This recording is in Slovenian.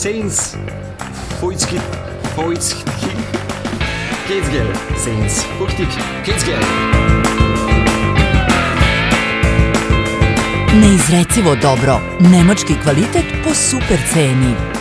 Saints Fojtski Fojtski Kitzgel Saints Fujtik Kitzgel Neizrecivo dobro. Nemački kvalitet po super ceni.